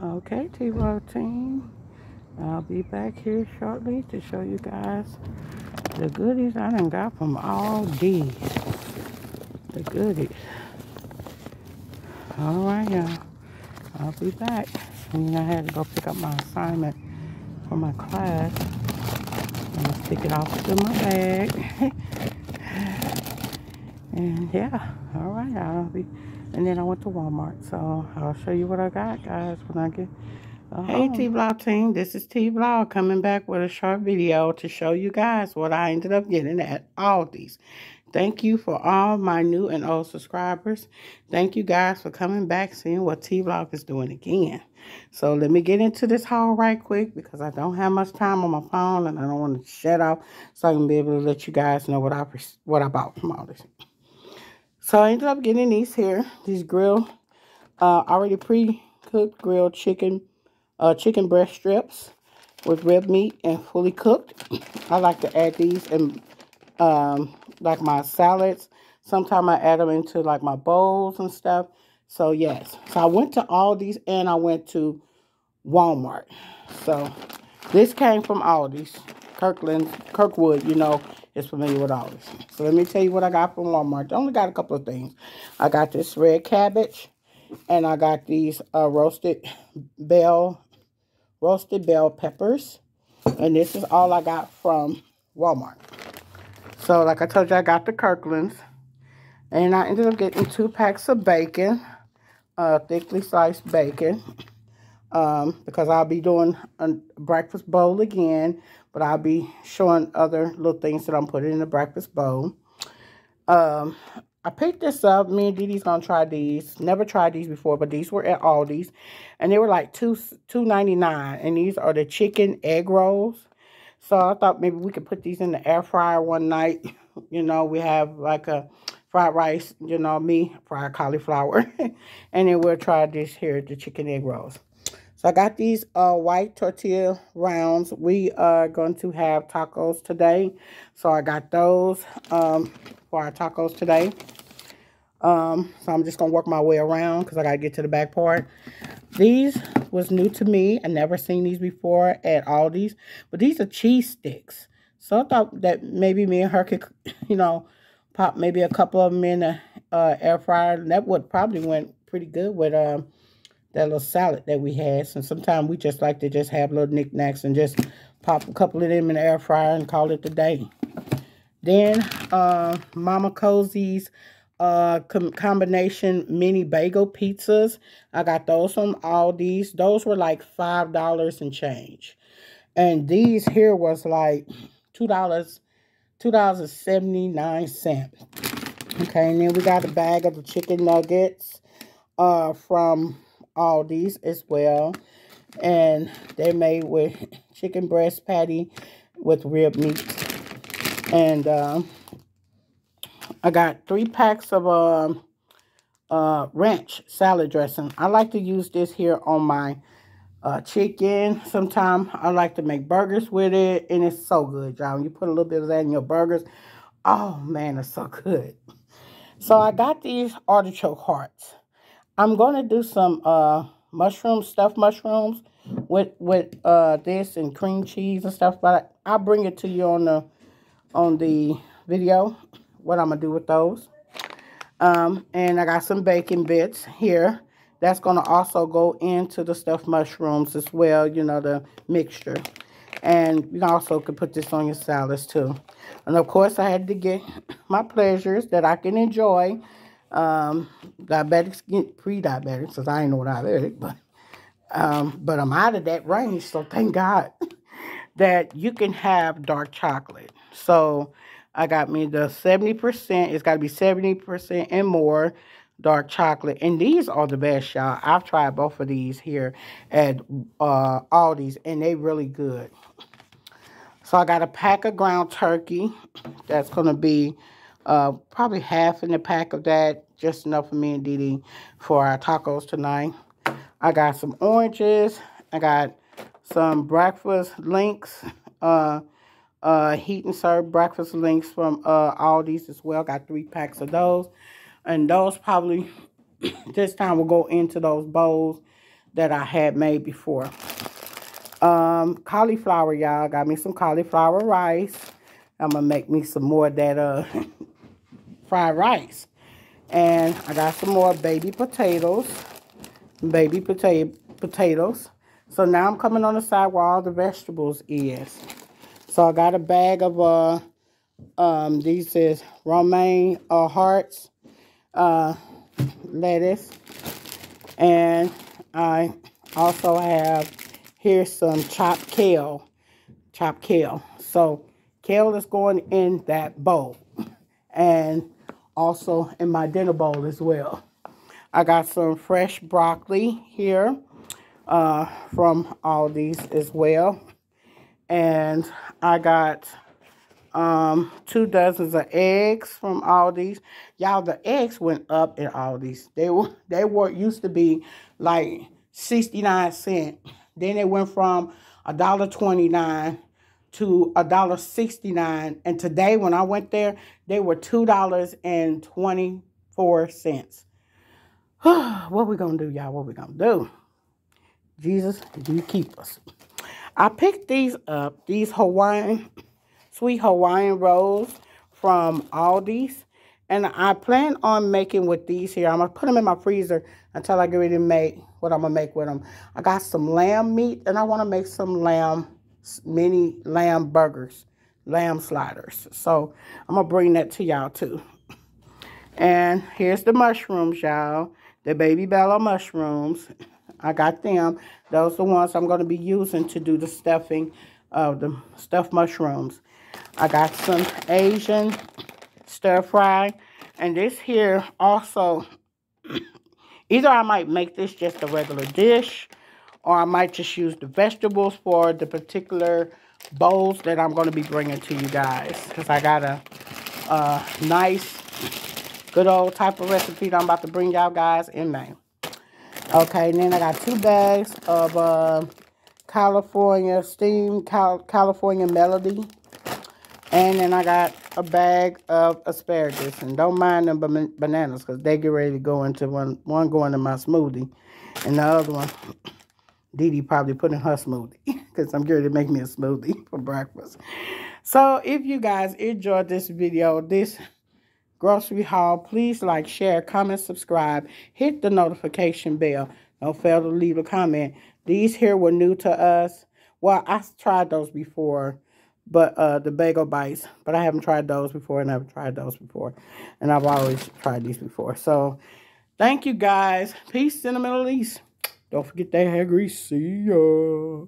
Okay, T-Row team. I'll be back here shortly to show you guys the goodies I done got from all these. The goodies. All right, y'all. I'll be back. And I had to go pick up my assignment for my class. I'm gonna stick it off to my bag. and yeah, all right, I'll be. And then I went to Walmart, so I'll show you what I got, guys, when I get uh, Hey T-Vlog team, this is T-Vlog coming back with a short video to show you guys what I ended up getting at Aldi's. Thank you for all my new and old subscribers. Thank you guys for coming back, seeing what T-Vlog is doing again. So let me get into this haul right quick because I don't have much time on my phone and I don't want to shut off so I can be able to let you guys know what I what I bought from Aldi's. So I ended up getting these here, these grilled, uh, already pre-cooked grilled chicken, uh, chicken breast strips with red meat and fully cooked. I like to add these and um, like my salads. Sometimes I add them into like my bowls and stuff. So yes, so I went to Aldi's and I went to Walmart. So this came from Aldi's, Kirkland, Kirkwood, you know, is familiar with all this. So let me tell you what I got from Walmart. I only got a couple of things. I got this red cabbage and I got these uh, roasted bell, roasted bell peppers. And this is all I got from Walmart. So like I told you, I got the Kirklands. And I ended up getting two packs of bacon, uh, thickly sliced bacon. Um, because I'll be doing a breakfast bowl again. But I'll be showing other little things that I'm putting in the breakfast bowl. Um, I picked this up. Me and Dee's gonna try these. Never tried these before, but these were at Aldi's. And they were like two two ninety nine. And these are the chicken egg rolls. So I thought maybe we could put these in the air fryer one night. You know, we have like a fried rice, you know, me, fried cauliflower. and then we'll try this here, the chicken egg rolls. So I got these uh, white tortilla rounds. We are going to have tacos today. So I got those um, for our tacos today. Um, so I'm just going to work my way around because I got to get to the back part. These was new to me. I never seen these before at Aldi's. But these are cheese sticks. So I thought that maybe me and her could, you know, pop maybe a couple of them in the uh, air fryer. And That would probably went pretty good with um, that little salad that we had. And sometimes we just like to just have little knickknacks and just pop a couple of them in the air fryer and call it the day. Then uh, Mama Cozzi's uh, com combination mini bagel pizzas. I got those from Aldi's. Those were like $5 and change. And these here was like $2, $2.79. Okay, and then we got a bag of the chicken nuggets uh, from Aldi's as well. And they're made with chicken breast patty with rib meat. And uh, I got three packs of uh, uh, ranch salad dressing. I like to use this here on my uh, chicken. Sometimes I like to make burgers with it, and it's so good, y'all. You put a little bit of that in your burgers. Oh, man, it's so good. So I got these artichoke hearts. I'm going to do some uh, mushroom, stuffed mushrooms with with uh, this and cream cheese and stuff, but I'll bring it to you on the on the video what I'm going to do with those. Um, and I got some bacon bits here. That's going to also go into the stuffed mushrooms as well, you know, the mixture. And you also could put this on your salads too. And of course, I had to get my pleasures that I can enjoy. Um, diabetics, pre-diabetics, because I ain't no diabetic, but um, but I'm out of that range, so thank God that you can have dark chocolate. So I got me the 70%. It's got to be 70% and more dark chocolate. And these are the best, y'all. I've tried both of these here at uh, Aldi's, and they really good. So I got a pack of ground turkey. That's going to be uh, probably half in the pack of that. Just enough for me and Dee Dee for our tacos tonight. I got some oranges. I got some breakfast links. Uh, uh, heat and serve breakfast links from uh, Aldi's as well. Got three packs of those. And those probably, this time will go into those bowls that I had made before. Um, cauliflower, y'all. Got me some cauliflower rice. I'm going to make me some more of that uh, fried rice. And I got some more baby potatoes. Baby potato potatoes. So now I'm coming on the side where all the vegetables is. So I got a bag of, uh, um, these is romaine uh, hearts, uh, lettuce. And I also have, here's some chopped kale. Chopped kale. So kale is going in that bowl. And also in my dinner bowl as well. I got some fresh broccoli here uh, from Aldi's as well. And I got um, two dozens of eggs from Aldi's. Y'all, the eggs went up in Aldi's. They were they were used to be like 69 cent. Then they went from a dollar 29 to a dollar 69 and today when I went there they were two dollars and 24 cents. What we gonna do y'all? What we gonna do? Jesus you keep us? I picked these up these Hawaiian sweet Hawaiian rolls from Aldi's and I plan on making with these here. I'm gonna put them in my freezer until I get ready to make what I'm gonna make with them I got some lamb meat and I want to make some lamb mini lamb burgers, lamb sliders. So I'm going to bring that to y'all too. And here's the mushrooms, y'all. The Baby Bella mushrooms. I got them. Those are the ones I'm going to be using to do the stuffing of the stuffed mushrooms. I got some Asian stir fry. And this here also, either I might make this just a regular dish or I might just use the vegetables for the particular bowls that I'm going to be bringing to you guys. Because I got a, a nice, good old type of recipe that I'm about to bring y'all guys in May. Okay, and then I got two bags of uh, California steamed Cal California Melody. And then I got a bag of asparagus. And don't mind them bananas because they get ready to go into one, one going into my smoothie. And the other one Dee Dee probably put in her smoothie because I'm going to make me a smoothie for breakfast. So if you guys enjoyed this video, this grocery haul, please like, share, comment, subscribe. Hit the notification bell. Don't fail to leave a comment. These here were new to us. Well, I tried those before, but uh, the bagel bites. But I haven't tried those before, and I've tried those before. And I've always tried these before. So, thank you guys. Peace in the Middle East. Don't forget that grease. See ya.